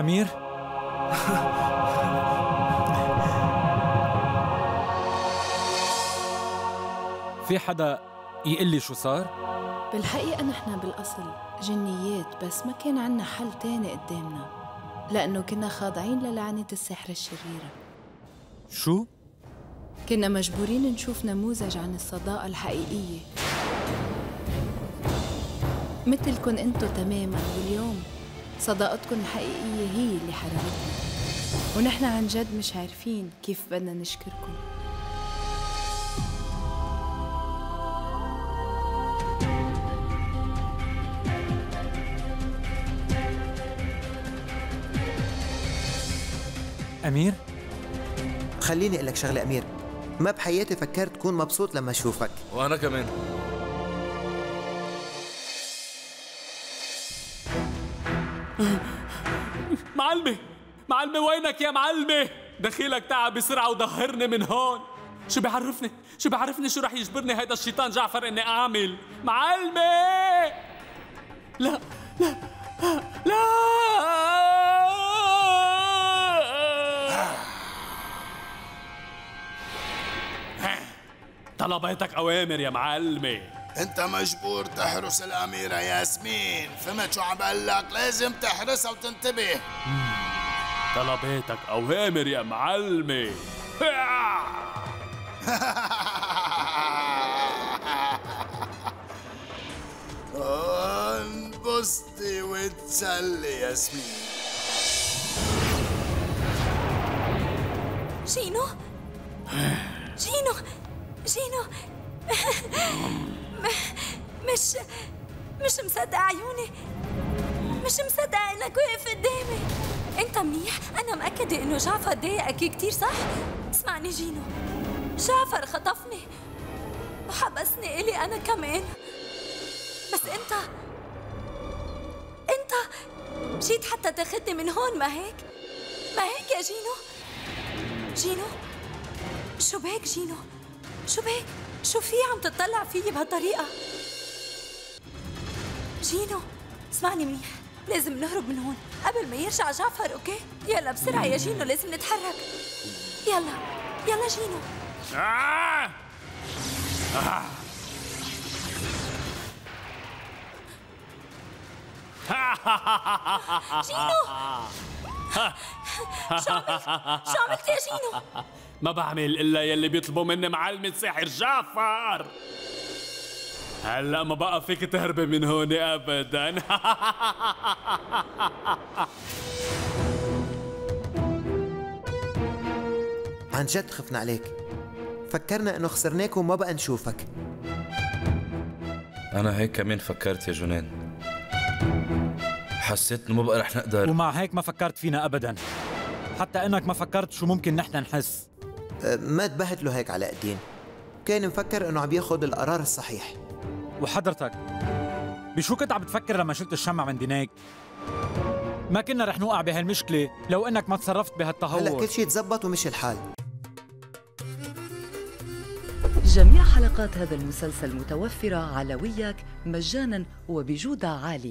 أمير؟ في حدا يقول لي شو صار؟ بالحقيقة نحن بالأصل جنيات بس ما كان عنا حل تاني قدامنا لأنه كنا خاضعين للعنة السحر الشريرة شو؟ كنا مجبورين نشوف نموذج عن الصداقة الحقيقية مثلكن أنتو تماما واليوم صداقتكن الحقيقية هي اللي حررتنا ونحن عن جد مش عارفين كيف بدنا نشكركم. أمير؟ خليني أقول لك شغلة أمير. ما بحياتي فكرت تكون مبسوط لما أشوفك. وأنا كمان. معلمة معلمة وينك يا معلمة دخيلك تعب بسرعة وظهرني من هون. شو بيعرفني؟ شو بيعرفني شو رح يجبرني هيدا الشيطان جعفر إني أعمل؟ معلمة لا لا لا! طلباتك أوامر يا معلمه انت مجبور تحرس الأميرة ياسمين. فهمت شو عم لك لازم تحرسها وتنتبه. طلباتك اوامر يا معلمه انبسطي وتسلي ياسمين. جينو؟ جينو؟ جينو؟ مش مش مصدقة عيوني مش مصدقة انك واقف قدامي أنت منيح أنا مأكدة إنه جعفر ضايقك كتير صح؟ اسمعني جينو جعفر خطفني وحبسني إلي أنا كمان بس أنت أنت جيت حتى تاخدني من هون ما هيك؟ ما هيك يا جينو؟ جينو شو بك جينو؟ شو بك؟ شو في عم تطلع فيي بهالطريقة؟ جينو اسمعني منيح لازم نهرب من هون قبل ما يرجع جعفر okay؟ يلا بسرعة يا جينو لازم نتحرك يلا يلا جينو آه! آه! جينو شو عملت؟ شو عملت يا جينو؟ ما بعمل إلا يلي بيطلبوا مني معلمة ساحر جعفر. هلأ ما بقى فيك تهربي من هون ابدا. عن جد خفنا عليك. فكرنا إنه خسرناك وما بقى نشوفك. أنا هيك كمان فكرت يا جنان. حسيت إنه ما بقى رح نقدر. ومع هيك ما فكرت فينا أبدا. حتى إنك ما فكرت شو ممكن نحن نحس. أه، ما تبهت له هيك علاء الدين. كان مفكر إنه عم ياخذ القرار الصحيح. وحضرتك بشو كنت عم بتفكر لما شلت الشمع من دينيك؟ ما كنا رح نوقع بهالمشكلة لو إنك ما تصرفت هلا بهالتهور كل شيء تزبط ومشي الحال. جميع حلقات هذا المسلسل متوفرة على وياك مجانا وبجودة عالية.